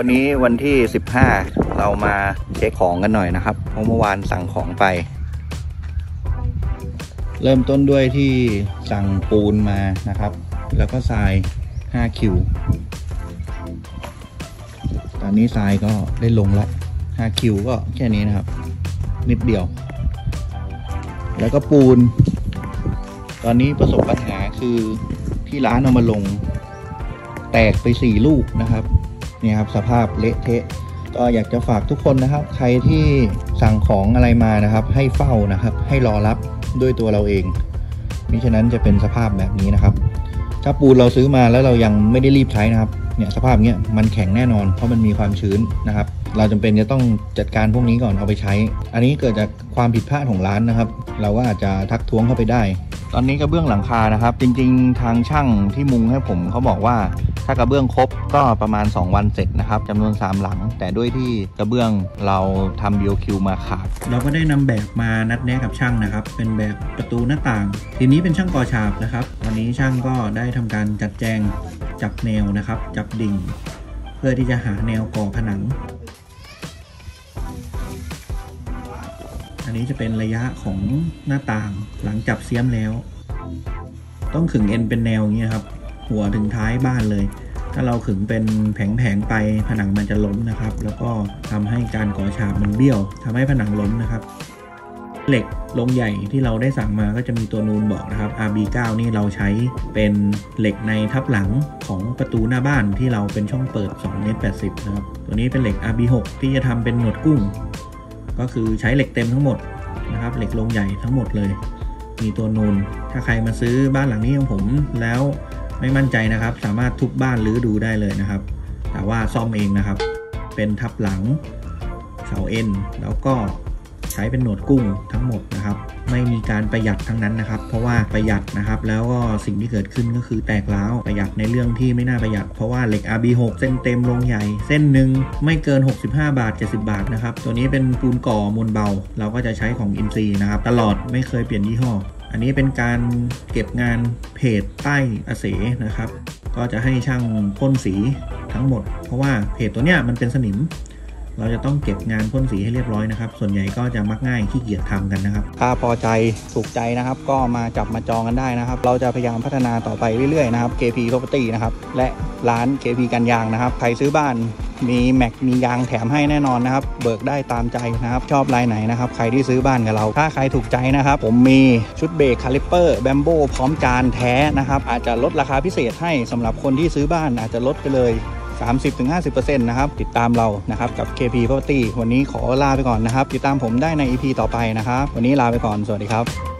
วันนี้วันที่ 15 เรามาเช็คของกันหน่อยนะครับ เพราะเมื่อวานสั่งของไป เริ่มต้นด้วยที่สั่งปูนมานะครับ แล้วก็ทราย 5 คิว ตอนนี้ทรายก็ได้ลงแล้ว5คิวก็แค่นี้นะครับ นิดเดียว แล้วก็ปูน ตอนนี้ประสบปัญหาคือที่ร้านเอามาลง แตกไปสี่ลูกนะครับ นี่ครับสภาพเละเทะ ก็อยากจะฝากทุกคนนะครับ ใครที่สั่งของอะไรมานะครับ ให้เฝ้านะครับ ให้รอรับด้วยตัวเราเองมิฉะนั้นจะเป็นสภาพแบบนี้นะครับ ถ้าปูนเราซื้อมาแล้วเรายังไม่ได้รีบใช้นะครับเนี่ยสภาพเนี้ยมันแข็งแน่นอน เพราะมันมีความชื้นนะครับ เราจำเป็นจะต้องจัดการพวกนี้ก่อนเอาไปใช้ อันนี้เกิดจากความผิดพลาดของร้านนะครับ เราก็อาจจะทักท้วงเข้าไปได้ ตอนนี้กระเบื้องหลังคานะครับ จริง ๆ ทางช่างที่มุงให้ผมเขาบอกว่า ถ้ากระเบื้องครบก็ประมาณ 2 วันเสร็จนะครับจำนวน 3 หลัง แต่ด้วยที่กระเบื้องเราทำ BOQ มาขาด เราก็ได้นำแบบมานัดแนะกับช่างนะครับ เป็นแบบประตูหน้าต่าง ทีนี้เป็นช่างก่อฉาบนะครับ วันนี้ช่างก็ได้ทำการจัดแจงจับแนวนะครับ จับดิ่ง เพื่อที่จะหาแนวก่อผนัง อันนี้จะเป็นระยะของหน้าต่างหลังจับเสียมแล้ว ต้องขึงเอ็นเป็นแนวอย่างนี้ครับ หัวถึงท้ายบ้านเลย ถ้าเราขึงเป็นแผงๆไปผนังมันจะล้มนะครับ แล้วก็ทำให้การก่อฉาบมันเบี้ยวทำให้ผนังล้มนะครับ เหล็กลงใหญ่ที่เราได้สั่งมาก็จะมีตัวนูนบอกนะครับ RB9 นี่เราใช้เป็นเหล็กในทับหลังของประตูหน้าบ้านที่เราเป็นช่องเปิด2เมตร80นะครับ ตัวนี้เป็นเหล็ก RB6 ที่จะทำเป็นหนวดกุ้ง ก็คือใช้เหล็กเต็มทั้งหมดนะครับ เหล็กลงใหญ่ทั้งหมดเลย มีตัวนูน ถ้าใครมาซื้อบ้านหลังนี้ของผมแล้ว ไม่มั่นใจนะครับ สามารถทุบบ้านหรือดูได้เลยนะครับ แต่ว่าซ่อมเองนะครับ เป็นทับหลังเสาเอ็นแล้วก็ใช้เป็นหนวดกุ้งทั้งหมดนะครับ ไม่มีการประหยัดทั้งนั้นนะครับ เพราะว่าประหยัดนะครับ แล้วก็สิ่งที่เกิดขึ้นก็คือแตกร้าวประหยัดในเรื่องที่ไม่น่าประหยัด เพราะว่าเหล็ก RB6 เส้นเต็มลงใหญ่ เส้นหนึ่งไม่เกิน 65 บาท 70 บาทนะครับ ตัวนี้เป็นปูนก่อมวลเบา เราก็จะใช้ของอินซีนะครับ ตลอดไม่เคยเปลี่ยนยี่ห้อ อันนี้เป็นการเก็บงานเพจใต้อาเสนะครับ ก็จะให้ช่างพ่นสีทั้งหมด เพราะว่าเพจตัวเนี้ยมันเป็นสนิม เราจะต้องเก็บงานพ่นสีให้เรียบร้อยนะครับ ส่วนใหญ่ก็จะมักง่ายขี้เกียจทำกันนะครับ ถ้าพอใจถูกใจนะครับ ก็มาจับมาจองกันได้นะครับ เราจะพยายามพัฒนาต่อไปเรื่อยๆนะครับ KP Property นะครับ และร้าน KP กันยางนะครับ ใครซื้อบ้าน มีแม็กมียางแถมให้แน่นอนนะครับ เบิกได้ตามใจนะครับ ชอบลายไหนนะครับ ใครที่ซื้อบ้านกับเรา ถ้าใครถูกใจนะครับ ผมมีชุดเบรกคาลิปเปอร์แบมโบพร้อมจานแท้นะครับ อาจจะลดราคาพิเศษให้สำหรับคนที่ซื้อบ้านอาจจะลดไปเลย 30-50%นะครับ ติดตามเรานะครับกับ KP Property วันนี้ขอลาไปก่อนนะครับ ติดตามผมได้ใน EP ต่อไปนะครับ วันนี้ลาไปก่อน สวัสดีครับ